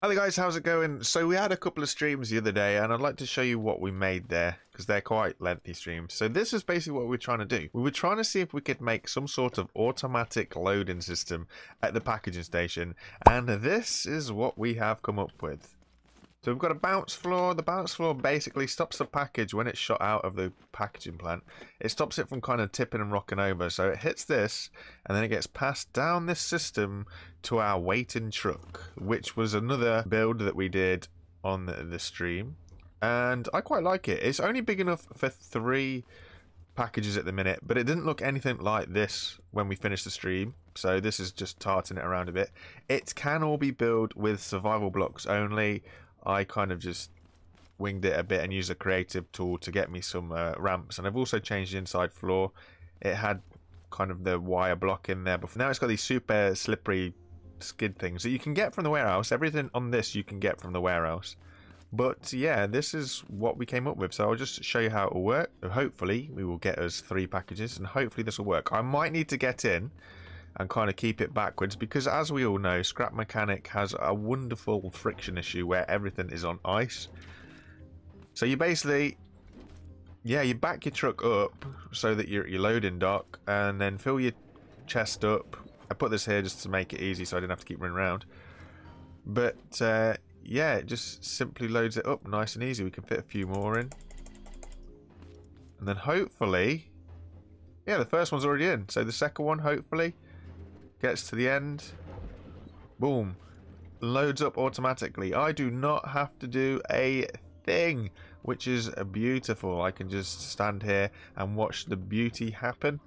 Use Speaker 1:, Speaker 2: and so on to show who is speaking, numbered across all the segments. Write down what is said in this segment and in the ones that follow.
Speaker 1: Hello guys, how's it going? So we had a couple of streams the other day and I'd like to show you what we made there because they're quite lengthy streams. So this is basically what we are trying to do. We were trying to see if we could make some sort of automatic loading system at the packaging station and this is what we have come up with. So we've got a bounce floor. The bounce floor basically stops the package when it's shot out of the packaging plant. It stops it from kind of tipping and rocking over. So it hits this and then it gets passed down this system to our waiting truck, which was another build that we did on the, the stream. And I quite like it. It's only big enough for three packages at the minute, but it didn't look anything like this when we finished the stream. So this is just tarting it around a bit. It can all be built with survival blocks only. I kind of just winged it a bit and used a creative tool to get me some uh, ramps. And I've also changed the inside floor. It had kind of the wire block in there, but now it's got these super slippery skid things that you can get from the warehouse. Everything on this you can get from the warehouse. But yeah, this is what we came up with. So I'll just show you how it will work. Hopefully we will get us three packages and hopefully this will work. I might need to get in and kind of keep it backwards because as we all know scrap mechanic has a wonderful friction issue where everything is on ice. So you basically yeah you back your truck up so that you're, you're loading dock and then fill your chest up. I put this here just to make it easy so I didn't have to keep running around. But uh, yeah it just simply loads it up nice and easy. We can fit a few more in. And then hopefully yeah the first one's already in. So the second one hopefully Gets to the end. Boom. Loads up automatically. I do not have to do a thing, which is beautiful. I can just stand here and watch the beauty happen.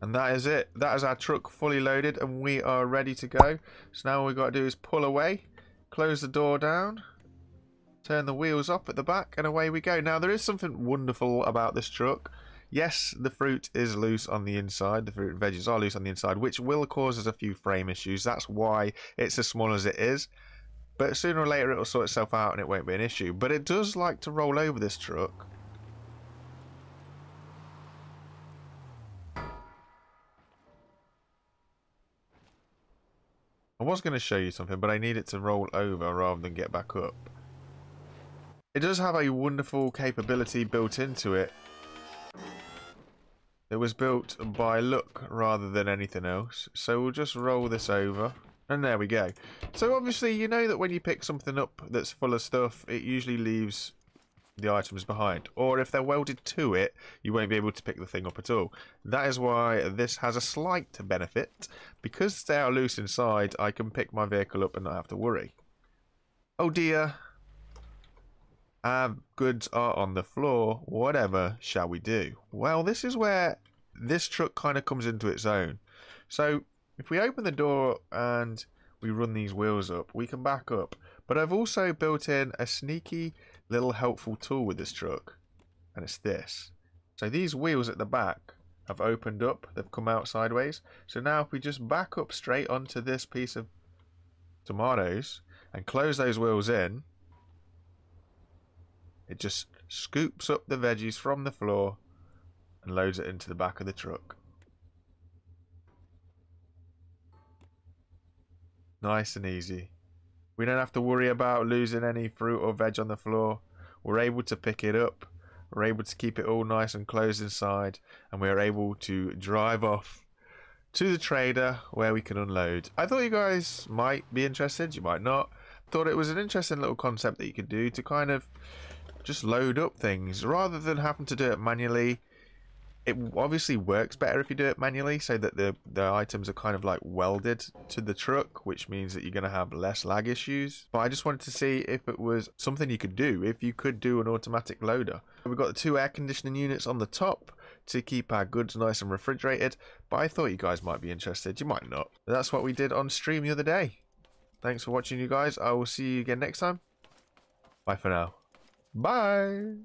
Speaker 1: And that is it. That is our truck fully loaded and we are ready to go. So now all we've got to do is pull away, close the door down. Turn the wheels up at the back and away we go. Now there is something wonderful about this truck. Yes, the fruit is loose on the inside. The fruit and veggies are loose on the inside, which will cause us a few frame issues. That's why it's as small as it is. But sooner or later it'll sort itself out and it won't be an issue. But it does like to roll over this truck. I was going to show you something, but I need it to roll over rather than get back up. It does have a wonderful capability built into it. It was built by luck rather than anything else. So we'll just roll this over. And there we go. So obviously you know that when you pick something up that's full of stuff, it usually leaves the items behind. Or if they're welded to it, you won't be able to pick the thing up at all. That is why this has a slight benefit. Because they are loose inside, I can pick my vehicle up and not have to worry. Oh dear, our goods are on the floor. Whatever shall we do? Well, this is where this truck kind of comes into its own. So if we open the door and we run these wheels up, we can back up. But I've also built in a sneaky little helpful tool with this truck. And it's this. So these wheels at the back have opened up. They've come out sideways. So now if we just back up straight onto this piece of tomatoes and close those wheels in, it just scoops up the veggies from the floor and loads it into the back of the truck. Nice and easy. We don't have to worry about losing any fruit or veg on the floor. We're able to pick it up. We're able to keep it all nice and closed inside. And we're able to drive off to the trader where we can unload. I thought you guys might be interested. You might not. Thought it was an interesting little concept that you could do to kind of just load up things rather than having to do it manually. It obviously works better if you do it manually so that the, the items are kind of like welded to the truck, which means that you're going to have less lag issues. But I just wanted to see if it was something you could do, if you could do an automatic loader. We've got the two air conditioning units on the top to keep our goods nice and refrigerated, but I thought you guys might be interested. You might not. That's what we did on stream the other day. Thanks for watching, you guys. I will see you again next time. Bye for now. Bye.